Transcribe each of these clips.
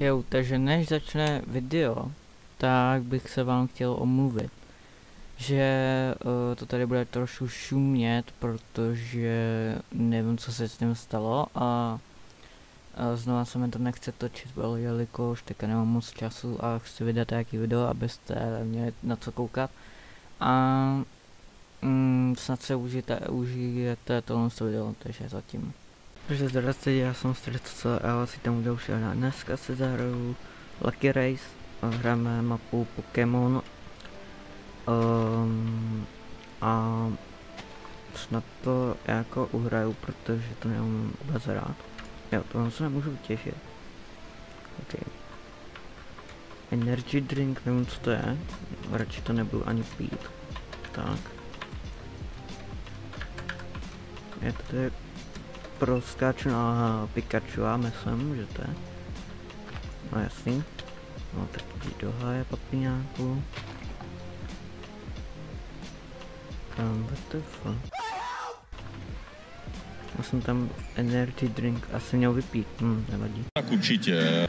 Jo, takže než začne video, tak bych se vám chtěl omluvit, že uh, to tady bude trošku šumět, protože nevím, co se s tím stalo a, a znova se mi to nechce točit, jelikož teďka nemám moc času a chci vydat nějaký video, abyste měli na co koukat. A mm, snad se užijete, užijete tohle video, takže zatím. Takže zdravství, já jsem Strico a já si tam dalšího na dneska se zahraju Lucky Race a hrajeme mapu Pokémon um, a snad to jako uhraju, protože to nemám vůbec rád. Jo, to se nemůžu těšit. Ok. Energy drink, nevím co to je, radši to nebudu ani pít. Tak. Je to je proskáču na Pikachu a myslím, že to je. No jasný. No tak jdi do háje papiňáku. Um, what the fuck? Já jsem tam energy drink asi měl vypít, hm, nevadí. Tak určitě.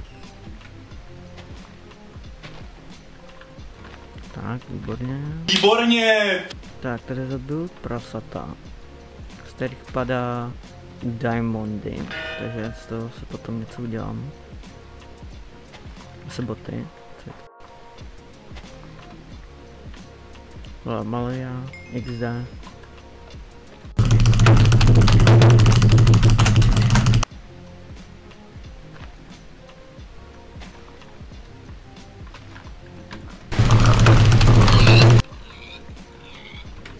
Tak, výborně. Výborně! Tak, tady zabil prasata, z kterých padá diamondy, takže z toho se potom něco udělám. Asi boty. Malia, XD.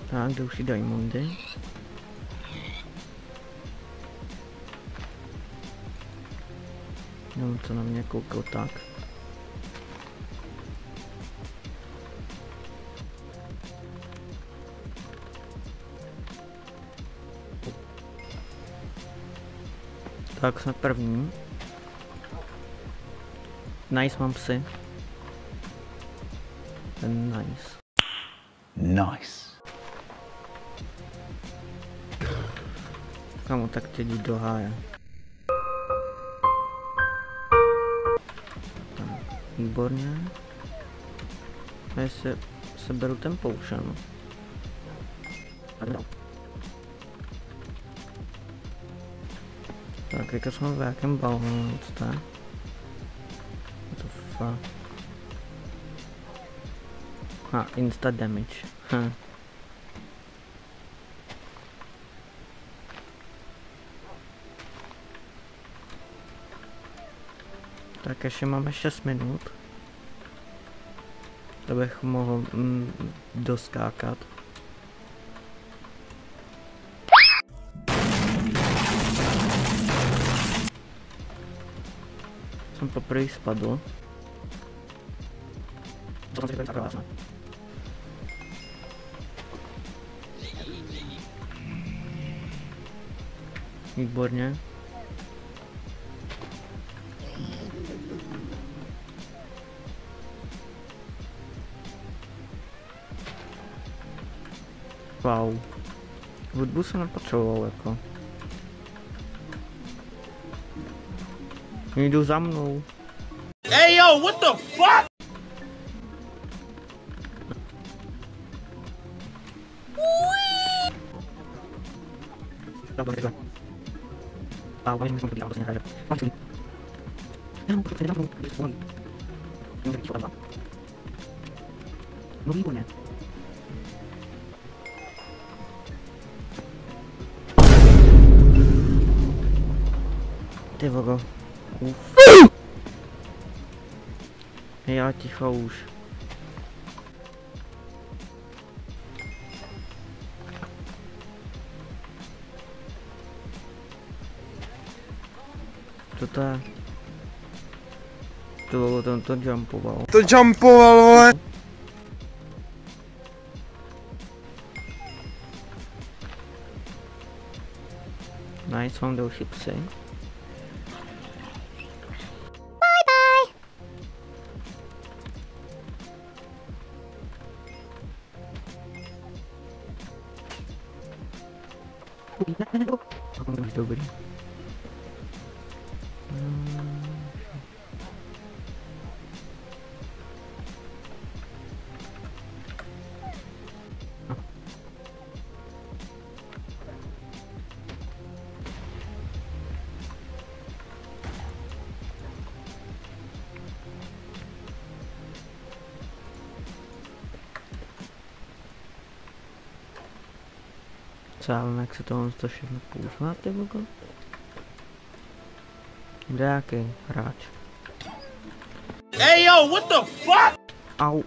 Tak, další diamondy. No, co na mě koukal tak. Tak jsme první. Nice mám psy. Ten nice. Nice. Kamu tak tě jdi do háje. Výborně. A se seberu ten potion. Tak, teďka jsme v jakém balónu, co to je? What the fuck? Ha, insta damage. Hm. Tak ještě máme 6 minut. To bych mohl mm, doskákat. Jsem poprvé spadl. Výborně. Wow. Hudbu jsem nepotřeboval jako. Jdu za mnou. Hey yo, what the fuck? A oni Ty vogo. Já ticho už. Co to je? To bylo tam to jumpoval. To jumpoval, vole. Nice, mám další psy. の人ぶり。Vím, jak se tohle to všechno používá, ty vogo? Kde jaký hráč? Hey yo, what the fuck? Au.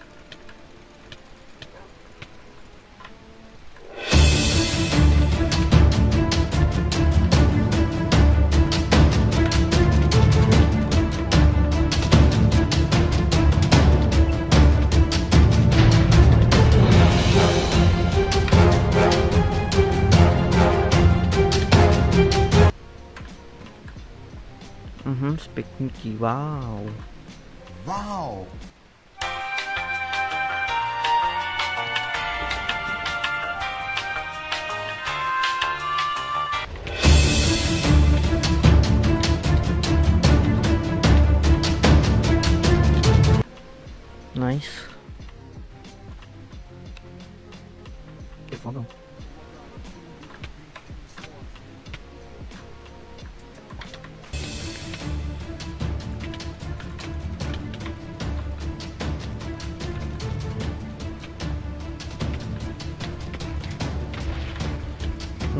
Mhm, spiknutí, wow. Wow.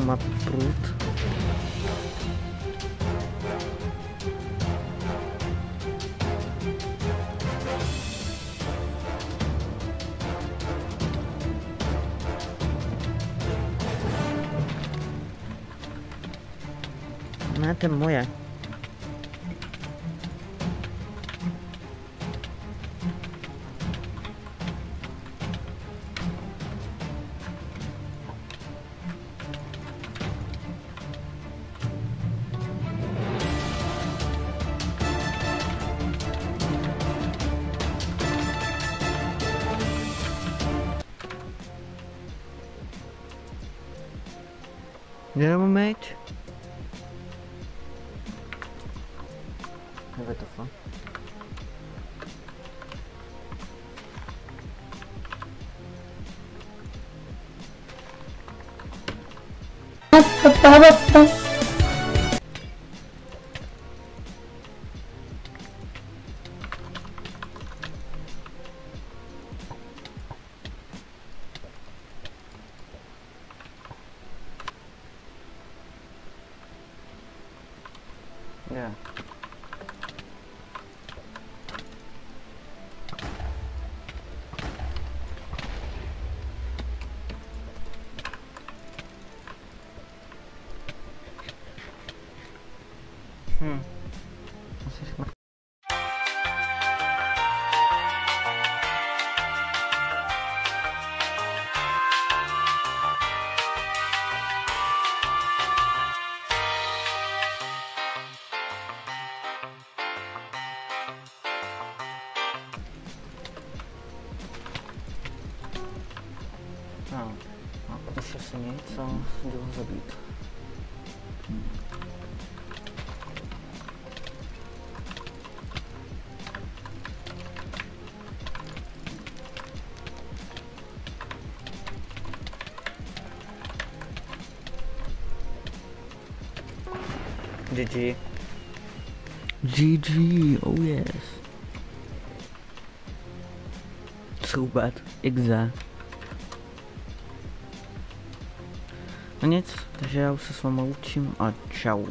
uma bruta. Näitä moja. To je moje. Kde je můj meč? Nebo to fakt? Yeah. Sosunięca była zabita. GG. GG, oh yes. So bad, exact. No nic, takže já už se s váma učím a čau.